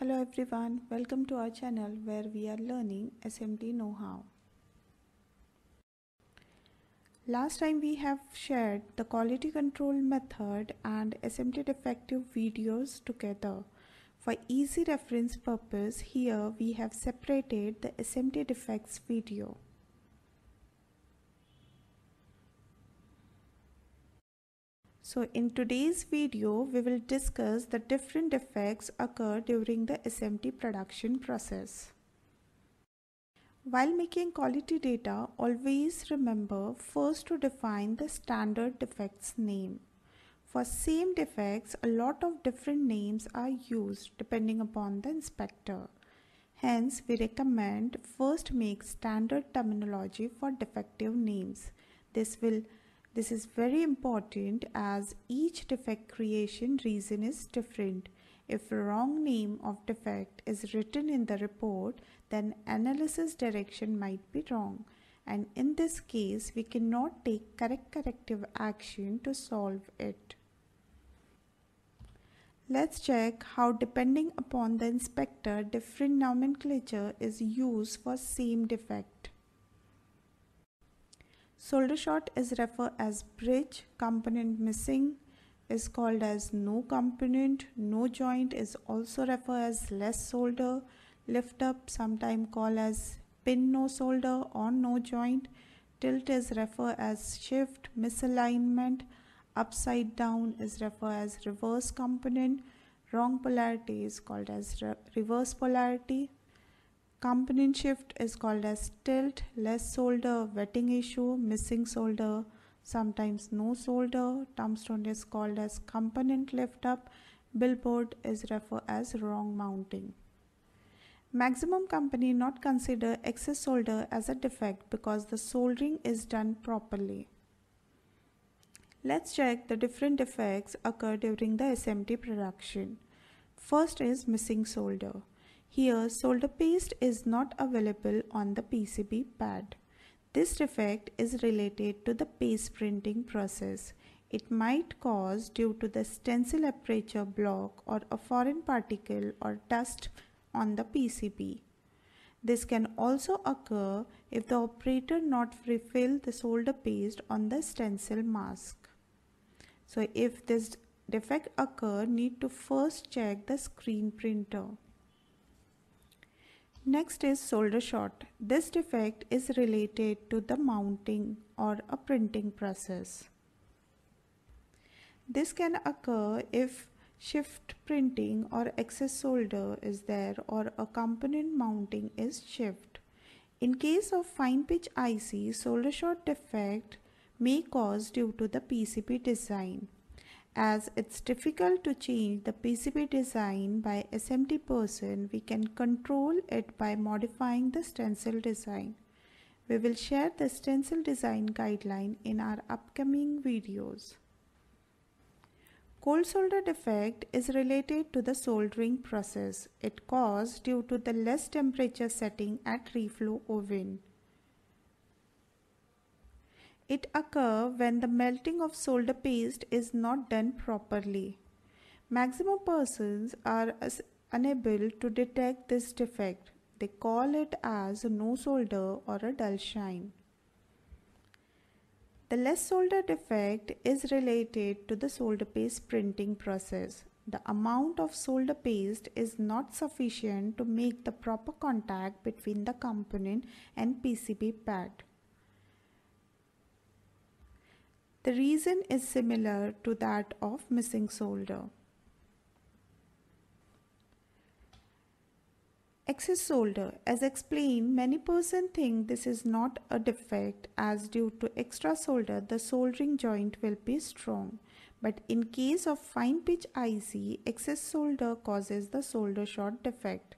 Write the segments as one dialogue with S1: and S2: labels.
S1: Hello everyone, welcome to our channel where we are learning SMT know-how. Last time we have shared the quality control method and SMT defective videos together. For easy reference purpose, here we have separated the SMT defects video. So in today's video, we will discuss the different defects occur during the SMT production process. While making quality data, always remember first to define the standard defects name. For same defects, a lot of different names are used depending upon the inspector. Hence, we recommend first make standard terminology for defective names. This will this is very important as each defect creation reason is different. If wrong name of defect is written in the report, then analysis direction might be wrong. And in this case, we cannot take correct corrective action to solve it. Let's check how depending upon the inspector, different nomenclature is used for same defect. Solder short is referred as bridge, component missing is called as no component, no joint is also referred as less solder, lift up sometimes called as pin no solder or no joint, tilt is referred as shift, misalignment, upside down is referred as reverse component, wrong polarity is called as re reverse polarity, Component shift is called as tilt, less solder, wetting issue, missing solder, sometimes no solder. Tombstone is called as component lift up. Billboard is referred as wrong mounting. Maximum company not consider excess solder as a defect because the soldering is done properly. Let's check the different defects occur during the SMT production. First is missing solder. Here solder paste is not available on the PCB pad. This defect is related to the paste printing process. It might cause due to the stencil aperture block or a foreign particle or dust on the PCB. This can also occur if the operator not refill the solder paste on the stencil mask. So if this defect occur, need to first check the screen printer. Next is solder short. This defect is related to the mounting or a printing process. This can occur if shift printing or excess solder is there or a component mounting is shift. In case of fine pitch IC, solder short defect may cause due to the PCB design as it's difficult to change the PCB design by SMT person, we can control it by modifying the stencil design. We will share the stencil design guideline in our upcoming videos. Cold solder defect is related to the soldering process. It caused due to the less temperature setting at reflow oven. It occurs when the melting of solder paste is not done properly. Maximum persons are unable to detect this defect. They call it as no solder or a dull shine. The less solder defect is related to the solder paste printing process. The amount of solder paste is not sufficient to make the proper contact between the component and PCB pad. The reason is similar to that of missing solder. Excess solder. As explained, many person think this is not a defect as due to extra solder the soldering joint will be strong. But in case of fine pitch IC, excess solder causes the solder short defect.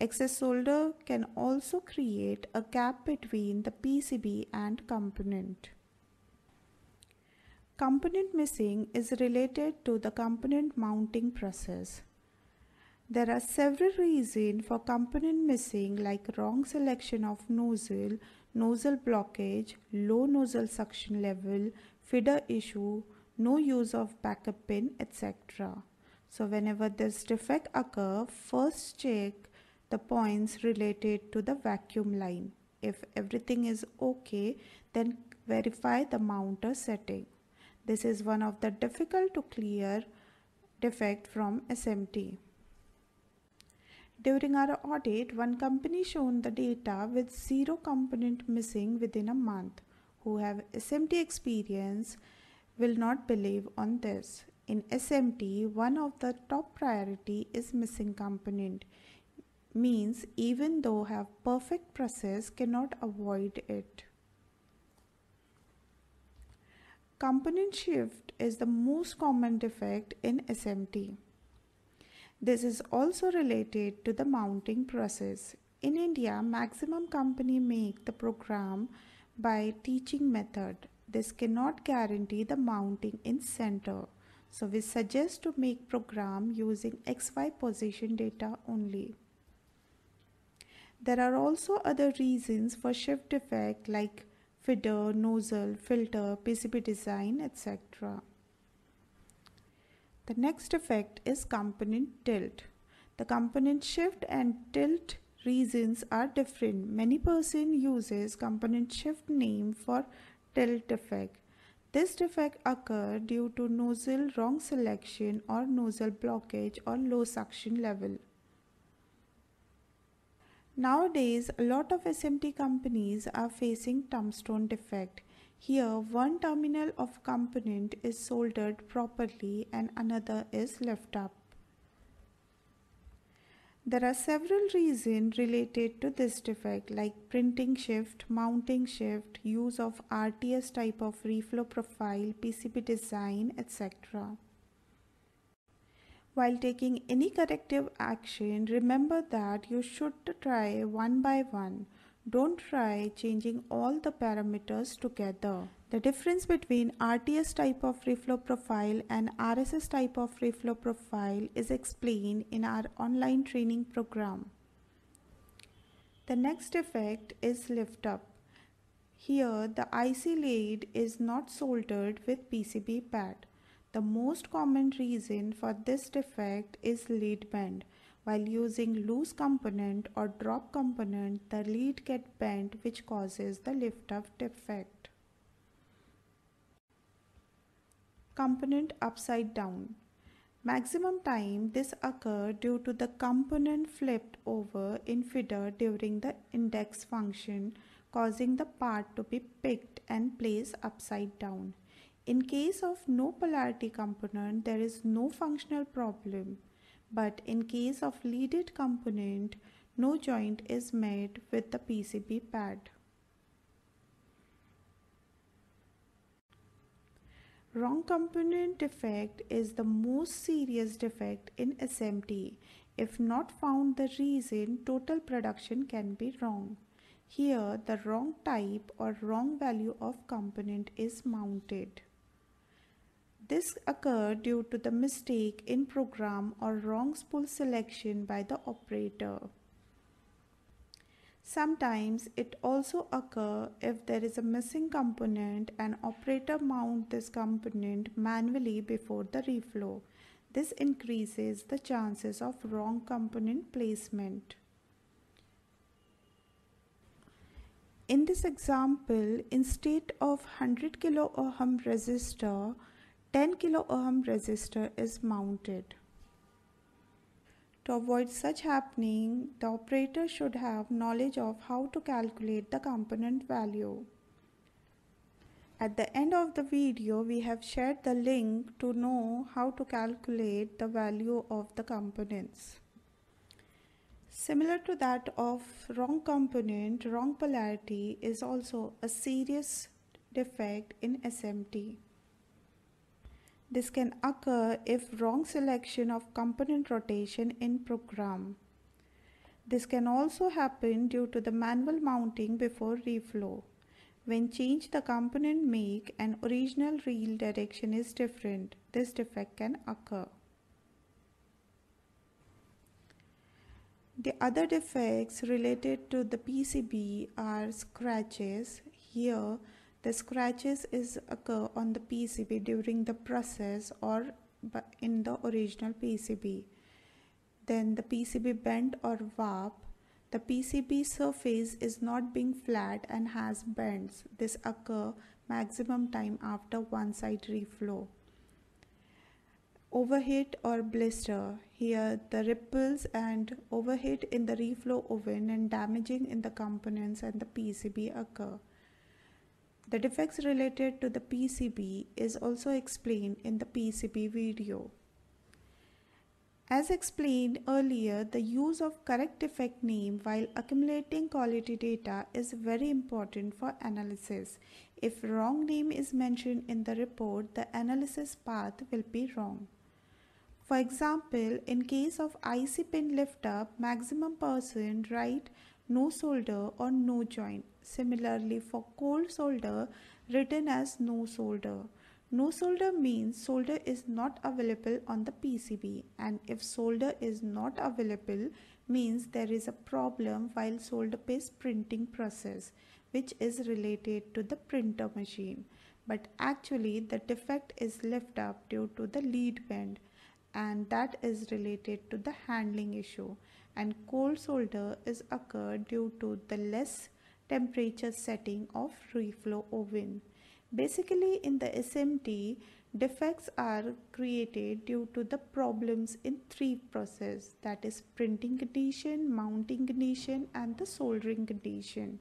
S1: Excess solder can also create a gap between the PCB and component. Component missing is related to the component mounting process. There are several reasons for component missing like wrong selection of nozzle, nozzle blockage, low nozzle suction level, feeder issue, no use of backup pin, etc. So whenever this defect occur, first check the points related to the vacuum line. If everything is okay, then verify the mounter setting. This is one of the difficult to clear defect from SMT. During our audit, one company shown the data with zero component missing within a month. Who have SMT experience will not believe on this. In SMT, one of the top priority is missing component. Means even though have perfect process cannot avoid it. Component shift is the most common defect in SMT. This is also related to the mounting process. In India, maximum company make the program by teaching method. This cannot guarantee the mounting in center. So we suggest to make program using XY position data only. There are also other reasons for shift defect like feeder, nozzle, filter, PCB design, etc. The next effect is component tilt. The component shift and tilt reasons are different. Many person uses component shift name for tilt defect. This defect occur due to nozzle wrong selection or nozzle blockage or low suction level. Nowadays, a lot of SMT companies are facing tombstone defect. Here, one terminal of component is soldered properly and another is left up. There are several reasons related to this defect like printing shift, mounting shift, use of RTS type of reflow profile, PCB design, etc. While taking any corrective action, remember that you should try one by one. Don't try changing all the parameters together. The difference between RTS type of reflow profile and RSS type of reflow profile is explained in our online training program. The next effect is lift up. Here the IC lead is not soldered with PCB pad. The most common reason for this defect is lead bend. While using loose component or drop component, the lead get bent which causes the lift up defect. Component upside down. Maximum time this occur due to the component flipped over in feeder during the index function causing the part to be picked and placed upside down. In case of no polarity component, there is no functional problem but in case of leaded component, no joint is made with the PCB pad. Wrong component defect is the most serious defect in SMT. If not found the reason, total production can be wrong. Here, the wrong type or wrong value of component is mounted. This occurred due to the mistake in program or wrong spool selection by the operator. Sometimes it also occur if there is a missing component and operator mount this component manually before the reflow. This increases the chances of wrong component placement. In this example, instead of 100 kilo ohm resistor, 10 kilo ohm resistor is mounted. To avoid such happening, the operator should have knowledge of how to calculate the component value. At the end of the video, we have shared the link to know how to calculate the value of the components. Similar to that of wrong component, wrong polarity is also a serious defect in SMT. This can occur if wrong selection of component rotation in program. This can also happen due to the manual mounting before reflow. When change the component make and original reel direction is different, this defect can occur. The other defects related to the PCB are scratches. Here, the scratches is occur on the PCB during the process or in the original PCB. Then the PCB bent or warp. The PCB surface is not being flat and has bends. This occur maximum time after one side reflow. Overheat or blister. Here the ripples and overheat in the reflow oven and damaging in the components and the PCB occur. The defects related to the PCB is also explained in the PCB video. As explained earlier, the use of correct defect name while accumulating quality data is very important for analysis. If wrong name is mentioned in the report, the analysis path will be wrong. For example, in case of IC pin lift up, maximum person write no solder or no joint. Similarly, for cold solder, written as no solder. No solder means solder is not available on the PCB and if solder is not available means there is a problem while solder paste printing process which is related to the printer machine. But actually the defect is lift up due to the lead bend and that is related to the handling issue and cold solder is occurred due to the less temperature setting of reflow oven. Basically in the SMT, defects are created due to the problems in three processes that is printing condition, mounting condition and the soldering condition.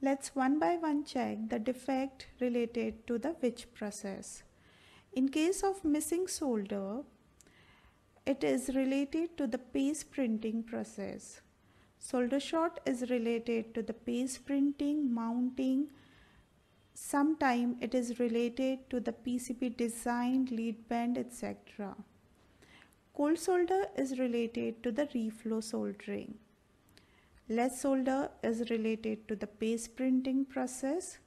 S1: Let's one by one check the defect related to the which process. In case of missing solder, it is related to the paste printing process. Solder short is related to the paste printing, mounting. Sometime it is related to the PCB design, lead bend, etc. Cold solder is related to the reflow soldering. Less solder is related to the paste printing process.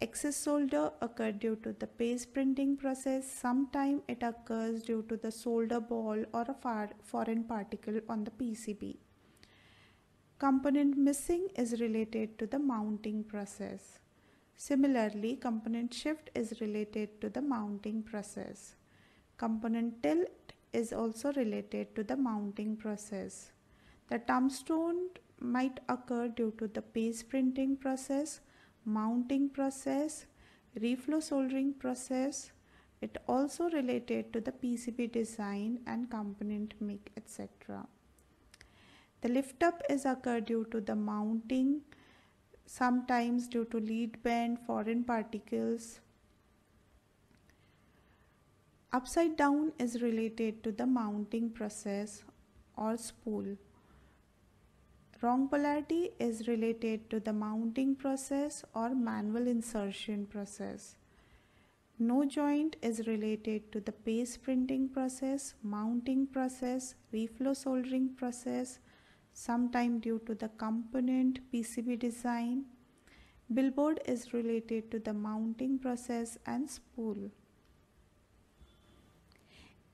S1: Excess solder occur due to the paste printing process. Sometimes it occurs due to the solder ball or a foreign particle on the PCB. Component missing is related to the mounting process. Similarly, component shift is related to the mounting process. Component tilt is also related to the mounting process. The tombstone might occur due to the paste printing process mounting process, reflow soldering process. It also related to the PCB design and component make etc. The lift up is occur due to the mounting, sometimes due to lead bend, foreign particles. Upside down is related to the mounting process or spool. Wrong polarity is related to the mounting process or manual insertion process. No joint is related to the paste printing process, mounting process, reflow soldering process, sometime due to the component PCB design. Billboard is related to the mounting process and spool.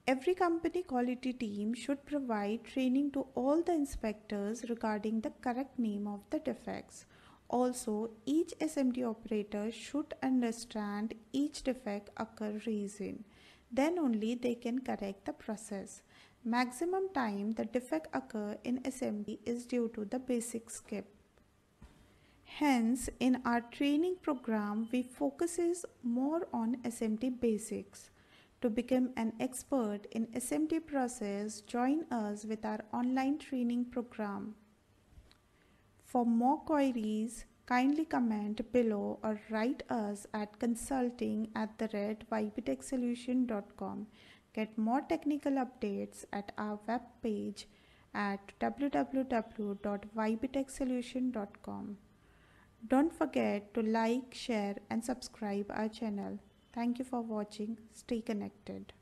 S1: Every company quality team should provide training to all the inspectors regarding the correct name of the defects. Also, each SMT operator should understand each defect occur reason. Then only they can correct the process. Maximum time the defect occur in SMT is due to the basic skip. Hence, in our training program, we focuses more on SMT basics. To become an expert in SMT process, join us with our online training program. For more queries, kindly comment below or write us at consulting at the red. Get more technical updates at our web page at www.ybtechsolution.com. Don't forget to like, share and subscribe our channel. Thank you for watching. Stay connected.